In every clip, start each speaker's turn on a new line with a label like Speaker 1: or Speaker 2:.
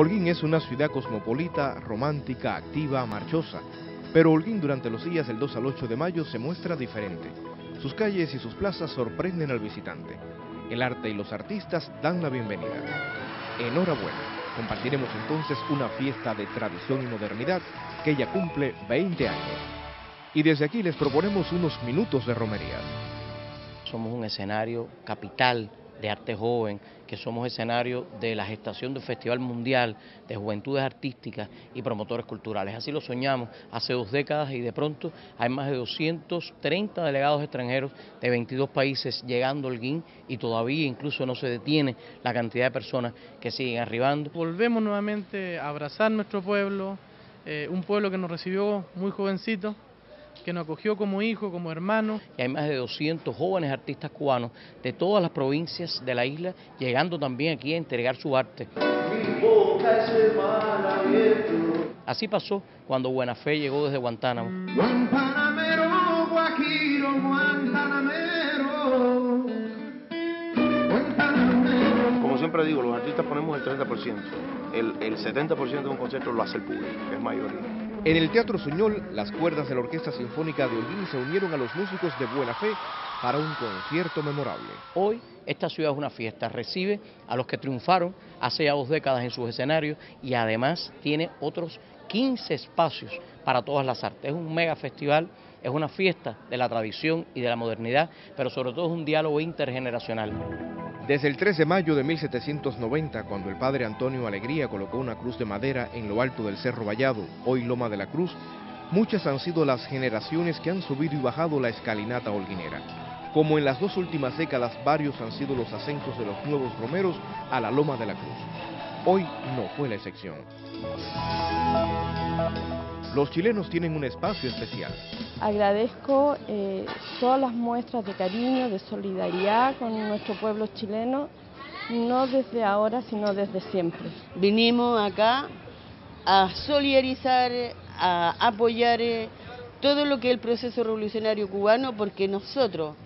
Speaker 1: Holguín es una ciudad cosmopolita, romántica, activa, marchosa, pero Holguín durante los días del 2 al 8 de mayo se muestra diferente. Sus calles y sus plazas sorprenden al visitante. El arte y los artistas dan la bienvenida. Enhorabuena, compartiremos entonces una fiesta de tradición y modernidad que ya cumple 20 años. Y desde aquí les proponemos unos minutos de romería.
Speaker 2: Somos un escenario capital de arte joven, que somos escenario de la gestación del Festival Mundial de Juventudes Artísticas y Promotores Culturales. Así lo soñamos hace dos décadas y de pronto hay más de 230 delegados extranjeros de 22 países llegando al GUIN y todavía incluso no se detiene la cantidad de personas que siguen arribando.
Speaker 3: Volvemos nuevamente a abrazar nuestro pueblo, eh, un pueblo que nos recibió muy jovencito, que nos acogió como hijo, como hermano.
Speaker 2: Y hay más de 200 jóvenes artistas cubanos de todas las provincias de la isla, llegando también aquí a entregar su arte. Así pasó cuando Buena Fe llegó desde Guantánamo.
Speaker 4: Como siempre digo, los artistas ponemos el 30%. El, el 70% de un concierto lo hace el público, que es mayoría.
Speaker 1: En el Teatro Suñol, las cuerdas de la Orquesta Sinfónica de Holguín se unieron a los músicos de Buena Fe para un concierto memorable.
Speaker 2: Hoy esta ciudad es una fiesta, recibe a los que triunfaron hace ya dos décadas en sus escenarios y además tiene otros 15 espacios para todas las artes. Es un mega festival, es una fiesta de la tradición y de la modernidad, pero sobre todo es un diálogo intergeneracional.
Speaker 1: Desde el 3 de mayo de 1790, cuando el padre Antonio Alegría colocó una cruz de madera en lo alto del Cerro Vallado, hoy Loma de la Cruz, muchas han sido las generaciones que han subido y bajado la escalinata holguinera. Como en las dos últimas décadas, varios han sido los ascensos de los nuevos romeros a la Loma de la Cruz. Hoy no fue la excepción. Los chilenos tienen un espacio especial.
Speaker 5: Agradezco eh, todas las muestras de cariño, de solidaridad con nuestro pueblo chileno, no desde ahora, sino desde siempre.
Speaker 6: Vinimos acá a solidarizar, a apoyar eh, todo lo que es el proceso revolucionario cubano, porque nosotros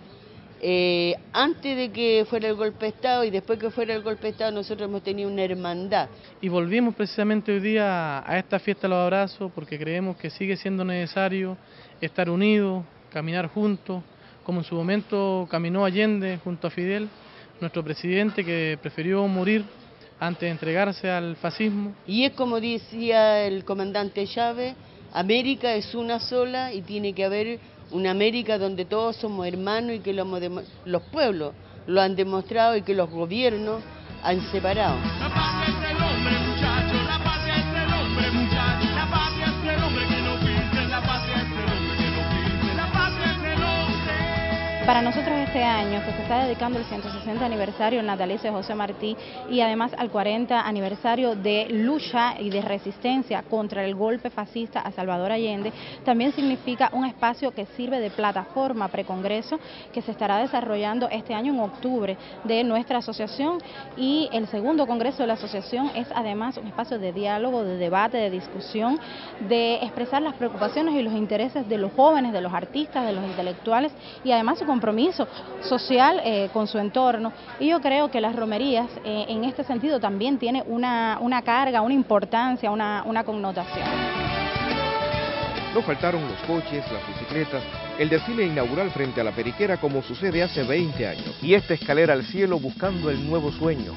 Speaker 6: eh, antes de que fuera el golpe de Estado y después que fuera el golpe de Estado, nosotros hemos tenido una hermandad.
Speaker 3: Y volvimos precisamente hoy día a esta fiesta de los abrazos porque creemos que sigue siendo necesario estar unidos, caminar juntos, como en su momento caminó Allende junto a Fidel, nuestro presidente que prefirió morir antes de entregarse al fascismo.
Speaker 6: Y es como decía el comandante Chávez, América es una sola y tiene que haber una América donde todos somos hermanos y que los pueblos lo han demostrado y que los gobiernos han separado.
Speaker 7: Para nosotros este año, que se está dedicando el 160 aniversario natalicio de José Martí y además al 40 aniversario de lucha y de resistencia contra el golpe fascista a Salvador Allende, también significa un espacio que sirve de plataforma precongreso que se estará desarrollando este año en octubre de nuestra asociación y el segundo congreso de la asociación es además un espacio de diálogo, de debate, de discusión, de expresar las preocupaciones y los intereses de los jóvenes, de los artistas, de los intelectuales y además su compromiso social eh, con su entorno. Y yo creo que las romerías eh, en este sentido también tiene una, una carga, una importancia, una, una connotación.
Speaker 1: No faltaron los coches, las bicicletas, el desfile inaugural frente a la periquera como sucede hace 20 años. Y esta escalera al cielo buscando el nuevo sueño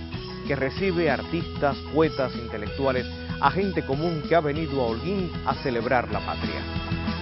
Speaker 1: que recibe artistas, poetas, intelectuales, a gente común que ha venido a Holguín a celebrar la patria.